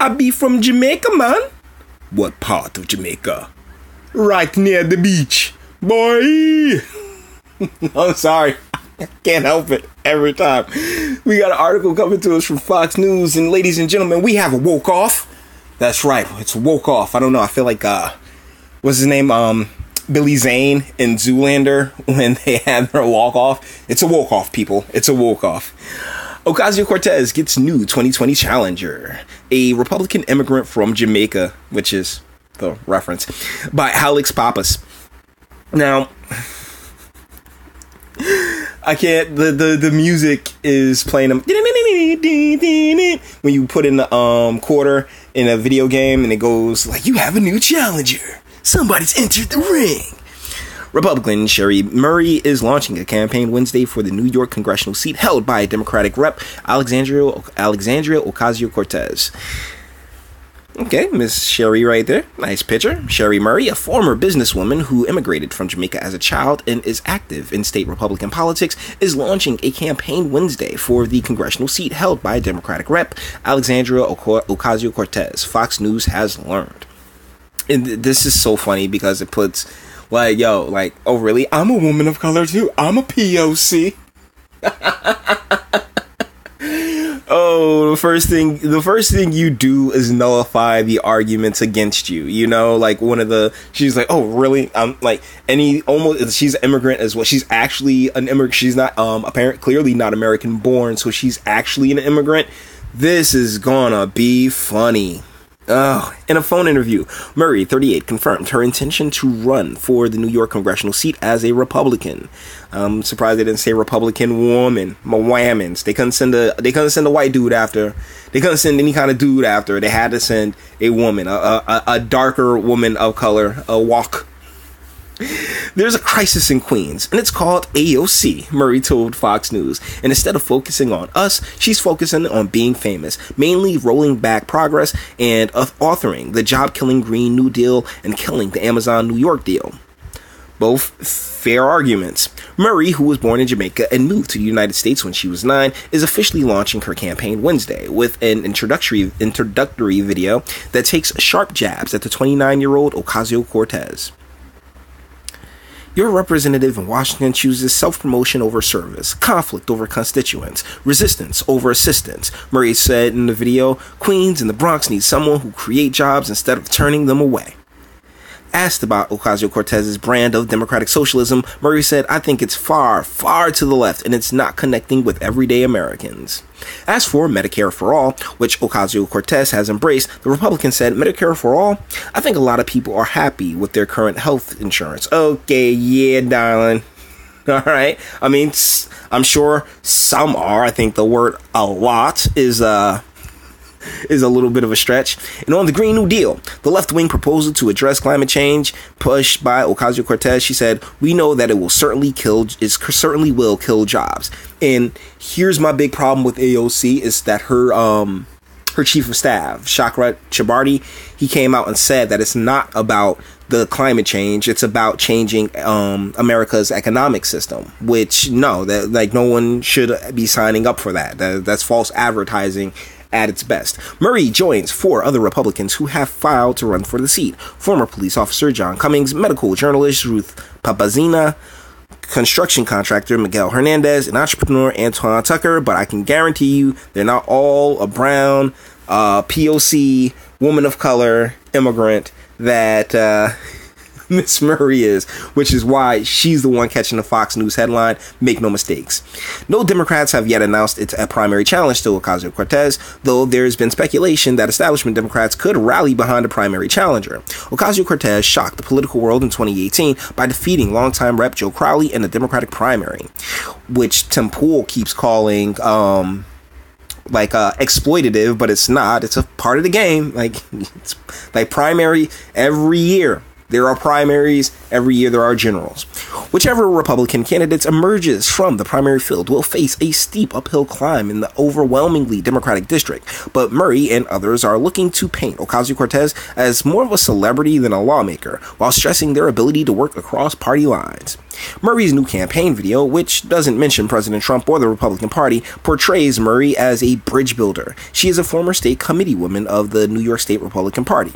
I be from Jamaica, man. What part of Jamaica? Right near the beach. Boy! I'm sorry. I can't help it every time. We got an article coming to us from Fox News, and ladies and gentlemen, we have a woke off. That's right, it's a woke off. I don't know, I feel like, uh, what's his name? Um, Billy Zane in Zoolander when they had their walk off. It's a woke off, people. It's a woke off. Ocasio Cortez gets new 2020 challenger, a Republican immigrant from Jamaica, which is the reference, by Alex Pappas. Now, I can't. The, the the music is playing them when you put in the um quarter in a video game, and it goes like you have a new challenger. Somebody's entered the ring. Republican Scherie Murray is launching a campaign Wednesday for the New York congressional seat held by Democratic Rep. Alexandria Alexandria Ocasio Cortez. Okay, Miss Scherie right there. Nice picture. Scherie Murray, a former businesswoman who immigrated from Jamaica as a child and is active in state Republican politics, is launching a campaign Wednesday for the congressional seat held by Democratic Rep. Alexandria Ocasio Cortez. Fox News has learned. And this is so funny because it puts like, yo, like, oh really? I'm a woman of color too. I'm a POC. oh, the first thing the first thing you do is nullify the arguments against you. You know, like one of the she's like, "Oh, really?" I'm like any almost she's an immigrant as well. She's actually an immigrant. She's not um apparent clearly not American born, so she's actually an immigrant. This is gonna be funny. Oh, in a phone interview, Murray, 38, confirmed her intention to run for the New York congressional seat as a Republican. I'm surprised they didn't say Republican woman, Mawamins. They couldn't send a they couldn't send a white dude after. They couldn't send any kind of dude after. They had to send a woman, a a, a darker woman of color, a walk there's a crisis in Queens, and it's called AOC, Murray told Fox News. And instead of focusing on us, she's focusing on being famous, mainly rolling back progress and authoring the job killing Green New Deal and killing the Amazon New York deal. Both fair arguments. Murray, who was born in Jamaica and moved to the United States when she was nine, is officially launching her campaign Wednesday with an introductory introductory video that takes sharp jabs at the 29 year old Ocasio Cortez. Your representative in Washington chooses self promotion over service, conflict over constituents, resistance over assistance. Murray said in the video Queens and the Bronx need someone who create jobs instead of turning them away. Asked about Ocasio Cortez's brand of democratic socialism, Murray said, I think it's far, far to the left and it's not connecting with everyday Americans. As for Medicare for All, which Ocasio Cortez has embraced, the Republican said, Medicare for All? I think a lot of people are happy with their current health insurance. Okay, yeah, darling. All right. I mean, I'm sure some are. I think the word a lot is uh is a little bit of a stretch. And on the Green New Deal, the left wing proposal to address climate change pushed by Ocasio Cortez, she said, "We know that it will certainly kill. It certainly will kill jobs." And here's my big problem with AOC is that her um her chief of staff, Shakrat Chabarty, he came out and said that it's not about the climate change. It's about changing um, America's economic system. Which no, that like no one should be signing up for that. that that's false advertising at its best. Murray joins four other Republicans who have filed to run for the seat former police officer John Cummings, medical journalist Ruth Papazian, construction contractor Miguel Hernandez, and entrepreneur Antoine Tucker, but I can guarantee you they're not all a brown, uh, POC, woman of color, immigrant that. Uh, Miss Murray is, which is why she's the one catching the Fox News headline. Make no mistakes. No Democrats have yet announced it's a primary challenge to Ocasio Cortez, though there's been speculation that establishment Democrats could rally behind a primary challenger. Ocasio Cortez shocked the political world in 2018 by defeating longtime Rep Joe Crowley in the Democratic primary, which Tim Pool keeps calling. Um, like uh, exploitative, but it's not. It's a part of the game. Like it's like primary every year. There are primaries. Every year there are generals. Whichever Republican candidates emerges from the primary field will face a steep uphill climb in the overwhelmingly Democratic district. But Murray and others are looking to paint Ocasio Cortez as more of a celebrity than a lawmaker, while stressing their ability to work across party lines. Murray's new campaign video, which doesn't mention President Trump or the Republican Party, portrays Murray as a bridge builder. She is a former state committee woman of the New York State Republican Party.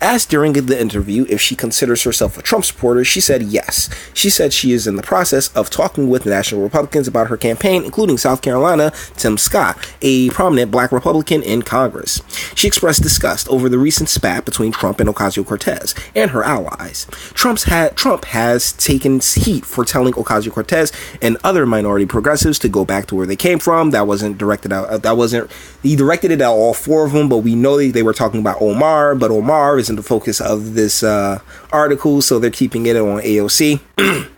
Asked during the interview if she considers herself a Trump supporter, she said yes. She said she is in the process of talking with national Republicans about her campaign, including South Carolina Tim Scott, a prominent black Republican in Congress. She expressed disgust over the recent spat between Trump and Ocasio Cortez and her allies. Trump's had, Trump has taken heat for telling Ocasio Cortez and other minority progressives to go back to where they came from. That wasn't directed out. Uh, that wasn't. He directed it at all four of them, but we know they were talking about Omar, but Omar isn't the focus of this uh, article, so they're keeping it on AOC.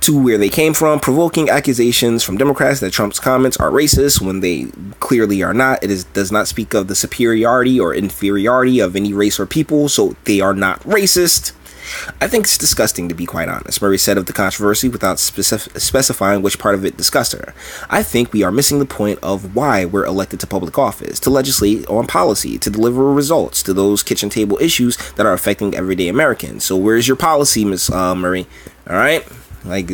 to where they came from, provoking accusations from Democrats that Trump's comments are racist when they clearly are not. It is does not speak of the superiority or inferiority of any race or people, so they are not racist. I think it's disgusting to be quite honest, Murray said of the controversy without specif- specifying which part of it disgusted her. I think we are missing the point of why we're elected to public office to legislate on policy, to deliver results to those kitchen table issues that are affecting everyday Americans. So, where's your policy, Miss uh, Murray? All right like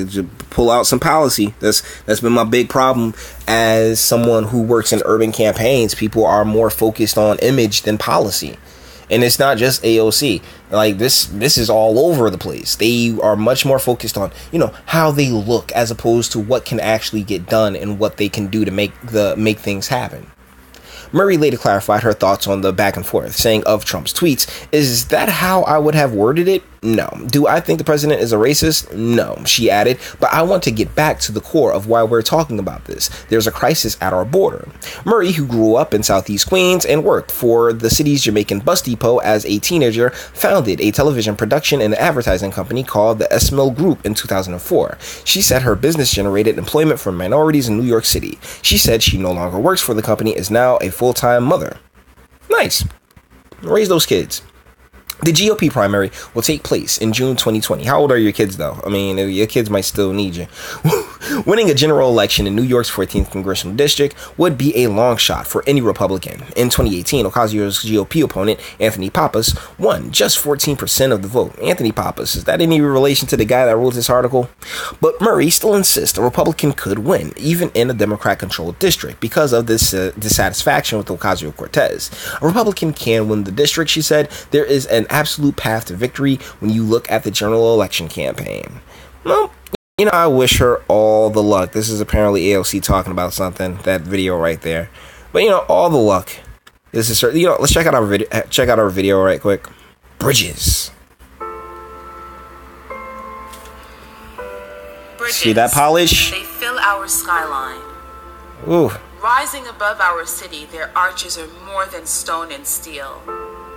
pull out some policy that's that's been my big problem as someone who works in urban campaigns people are more focused on image than policy and it's not just AOC. Like this, this is all over the place. They are much more focused on you know how they look as opposed to what can actually get done and what they can do to make the make things happen. Murray later clarified her thoughts on the back and forth, saying of Trump's tweets, Is that how I would have worded it? No. Do I think the president is a racist? No, she added, but I want to get back to the core of why we're talking about this. There's a crisis at our border. Murray, who grew up in Southeast Queens and worked for the city's Jamaican bus depot as a teenager, founded a television production and advertising company called the Esmil Group in 2004. She said her business generated employment for minorities in New York City. She said she no longer works for the company, is now a full time mother. Nice. Raise those kids. The GOP primary will take place in June 2020. How old are your kids, though? I mean, your kids might still need you. Winning a general election in New York's 14th congressional district would be a long shot for any Republican. In 2018, Ocasio's GOP opponent, Anthony Pappas, won just 14% of the vote. Anthony Pappas, is that any relation to the guy that wrote this article? But Murray still insists a Republican could win, even in a Democrat controlled district, because of this uh, dissatisfaction with Ocasio Cortez. A Republican can win the district, she said. There is an absolute path to victory when you look at the general election campaign. Well, you know, I wish her all the luck. This is apparently AOC talking about something, that video right there. But you know, all the luck. This is you know, let's check out our video uh, check out our video right quick. Bridges. Bridges. See that polish? They fill our skyline. Ooh. Rising above our city, their arches are more than stone and steel.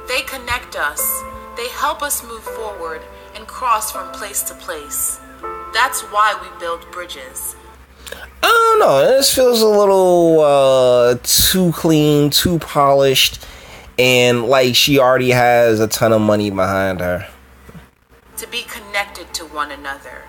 They connect us, they help us move forward and cross from place to place. That's why we build bridges. I don't know. This feels a little uh, too clean, too polished, and like she already has a ton of money behind her. To be connected to one another.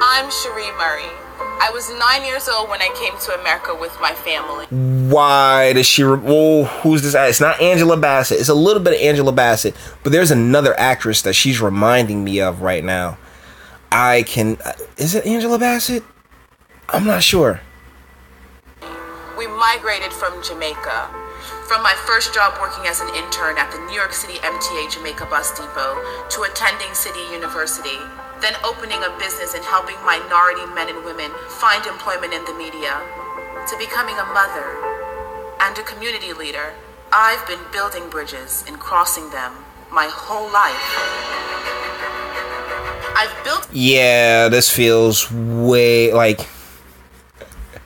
I'm Scherie Murray. I was nine years old when I came to America with my family. Why does she? Re- oh, who's this? It's not Angela Bassett. It's a little bit of Angela Bassett, but there's another actress that she's reminding me of right now. I can. Uh, is it Angela Bassett? I'm not sure. We migrated from Jamaica. From my first job working as an intern at the New York City MTA Jamaica Bus Depot to attending City University then opening a business and helping minority men and women find employment in the media, to becoming a mother and a community leader, I've been building bridges and crossing them my whole life. I've built. Yeah, this feels way like.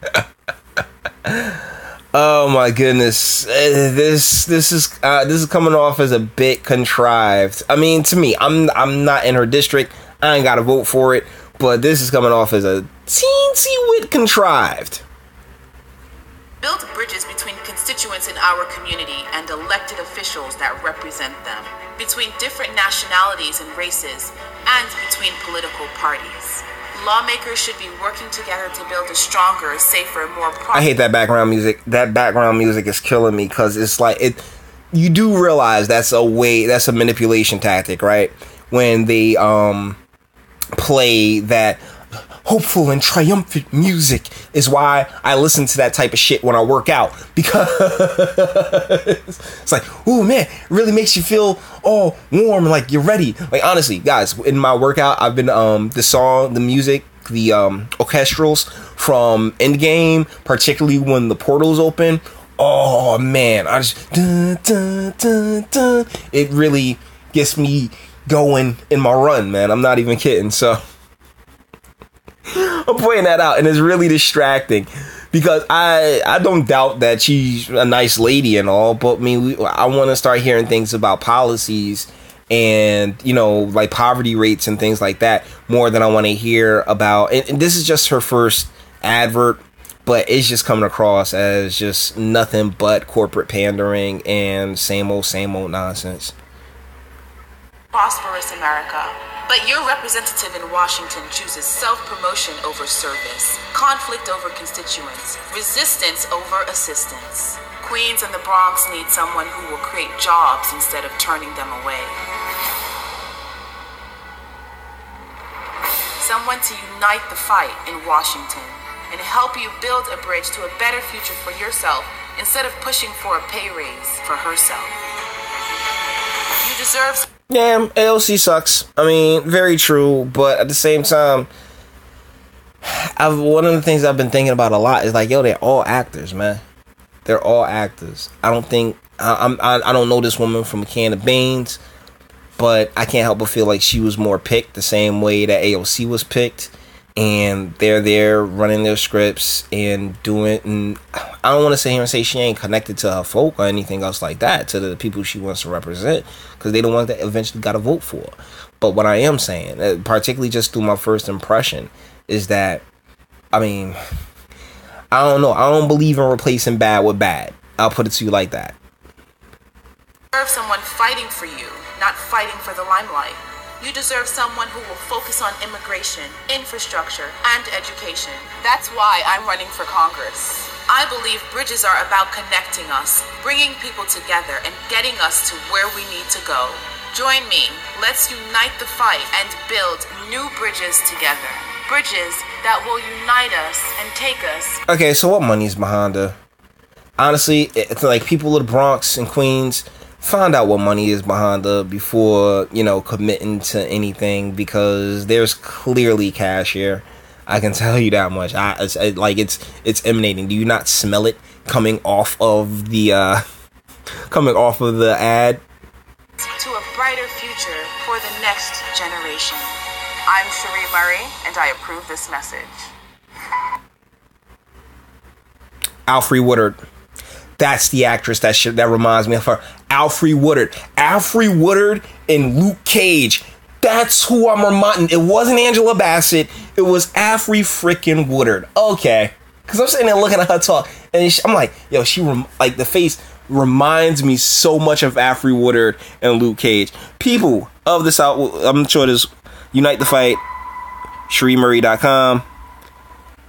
oh my goodness, uh, this this is uh, this is coming off as a bit contrived. I mean, to me, I'm I'm not in her district. I ain't got to vote for it, but this is coming off as a teensy wit contrived. Build bridges between constituents in our community and elected officials that represent them, between different nationalities and races, and between political parties. Lawmakers should be working together to build a stronger, safer, more. Pro- I hate that background music. That background music is killing me because it's like it. You do realize that's a way. That's a manipulation tactic, right? when they um play that hopeful and triumphant music is why I listen to that type of shit when I work out because it's like, oh man, it really makes you feel all warm and like you're ready. Like honestly, guys, in my workout, I've been um the song, the music, the um orchestrals from Endgame, particularly when the portals open. Oh man, I just dun, dun, dun, it really gets me going in my run, man. I'm not even kidding. So I'm pointing that out, and it's really distracting because I I don't doubt that she's a nice lady and all, but I mean, we, I want to start hearing things about policies and you know like poverty rates and things like that more than I want to hear about. And, and this is just her first advert, but it's just coming across as just nothing but corporate pandering and same old same old nonsense. Prosperous America. But your representative in Washington chooses self promotion over service, conflict over constituents, resistance over assistance. Queens and the Bronx need someone who will create jobs instead of turning them away. Someone to unite the fight in Washington and help you build a bridge to a better future for yourself instead of pushing for a pay raise for herself. You deserve. Yeah, AOC sucks. I mean, very true, but at the same time, I've one of the things I've been thinking about a lot is like, yo, they're all actors, man. They're all actors. I don't think I, I'm. I, I don't know this woman from a can of beans, but I can't help but feel like she was more picked the same way that AOC was picked and they're there running their scripts and doing and I don't want to sit here and say she ain't connected to her folk or anything else like that to the people she wants to represent because they the ones that eventually got to vote for. But what I am saying, uh, particularly just through my first impression, is that I mean, I don't know. I don't believe in replacing bad with bad. I'll put it to you like that. deserve someone fighting for you, not fighting for the limelight. You deserve someone who will focus on immigration, infrastructure, and education. That's why I'm running for Congress. I believe bridges are about connecting us, bringing people together, and getting us to where we need to go. Join me. Let's unite the fight and build new bridges together. Bridges that will unite us and take us Okay, so what money is behind her? Honestly, it's like people of the Bronx and Queens find out what money is behind the before you know committing to anything because there's clearly cash here. I can tell you that much. I it's, it, like it's it's emanating. Do you not smell it coming off of the uh coming off of the ad? to a brighter future for the next generation. I'm Scherie Murray, and I approve this message. Alfre Woodard. That's the actress that shit that reminds me of her. Alfre Woodard. Alfre Woodard and Luke Cage. That's who I'm reminding. It wasn't Angela Bassett. It was Alfre freaking Woodard. Okay. Cause I'm sitting there looking at her talk, and I'm like, yo, she rem- like the face reminds me so much of Alfre Woodard and Luke Cage. People of the South, I'm sure this Unite the Fight, ScherieMurray.com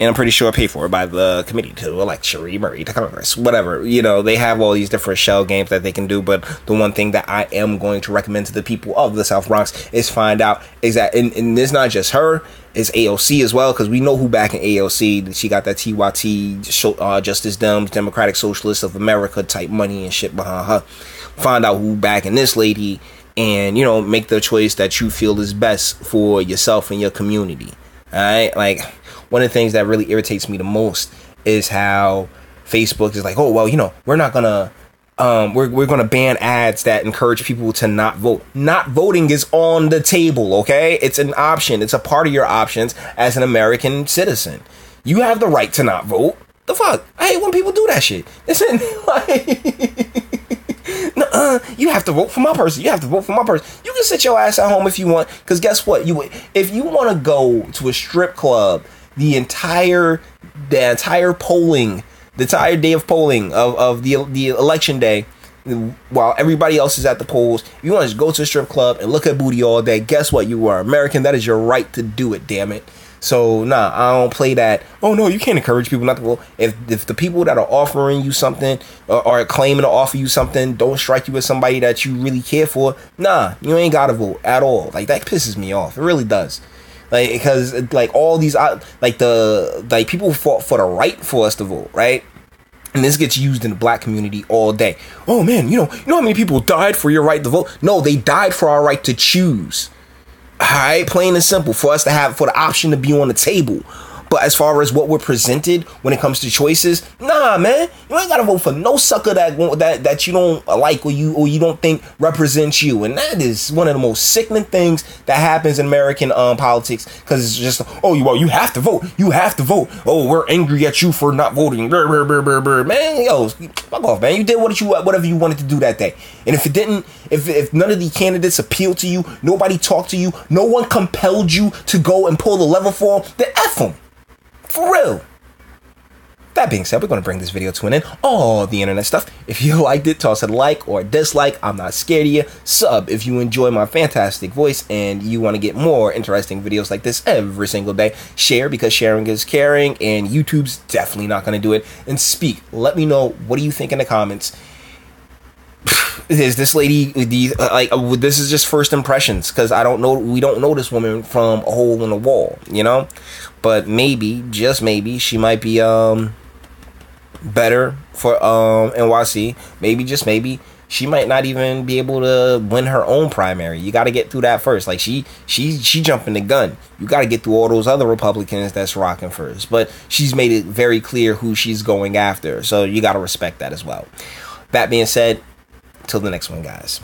and I'm pretty sure paid for by the committee to elect Scherie Murray to Congress. Whatever, you know, they have all these different shell games that they can do, but the one thing that I am going to recommend to the people of the South Bronx is find out is that, and, and it's not just her, it's AOC as well, because we know who back in AOC. She got that TYT, uh, Justice Dems, Democratic Socialists of America type money and shit behind her. Find out who back in this lady, and you know, make the choice that you feel is best for yourself and your community. All right, like one of the things that really irritates me the most is how Facebook is like, oh well, you know, we're not gonna um we're we're gonna ban ads that encourage people to not vote. Not voting is on the table, okay? It's an option. It's a part of your options as an American citizen. You have the right to not vote. The fuck? I hate when people do that shit. Listen, like Nuh-uh. you have to vote for my person. You have to vote for my person. You can sit your ass at home if you want, because guess what? You if you want to go to a strip club the entire the entire polling, the entire day of polling of, of the the election day, while everybody else is at the polls, you want to go to a strip club and look at booty all day, guess what? You are American. That is your right to do it. Damn it. So nah, I don't play that. Oh no, you can't encourage people not to vote. If if the people that are offering you something or are claiming to offer you something don't strike you as somebody that you really care for, nah, you ain't gotta vote at all. Like that pisses me off. It really does. Like because like all these uh, like the like people fought for the right for us to vote, right? And this gets used in the black community all day. Oh man, you know, you know how many people died for your right to vote? No, they died for our right to choose. All right, plain and simple for us to have for the option to be on the table. But as far as what we're presented when it comes to choices, nah, man, you ain't gotta vote for no sucker that that that you don't like or you or you don't think represents you, and that is one of the most sickening things that happens in American um, politics because it's just oh, you well, you have to vote, you have to vote. Oh, we're angry at you for not voting, brr, brr, brr, man. Yo, fuck off, man. You did what you whatever you wanted to do that day, and if it didn't, if if none of the candidates appealed to you, nobody talked to you, no one compelled you to go and pull the lever for them, then f them. For real. That being said, we're going to bring this video to an end. All the internet stuff. If you liked it, toss a like or a dislike. I'm not scared of you. Sub if you enjoy my fantastic voice and you want to get more interesting videos like this every single day. Share because sharing is caring and YouTube's definitely not going to do it. And speak. Let me know what do you think in the comments. Is this lady like uh, this is just first impressions because I don't know we don't know this woman from a hole in the wall, you know? but maybe, just maybe, she might be um better for um NYC. Maybe just maybe she might not even be able to win her own primary. You got to get through that first. Like she she she jumping the gun. You got to get through all those other Republicans that's rocking first. But she's made it very clear who she's going after. So you got to respect that as well. That being said, till the next one, guys.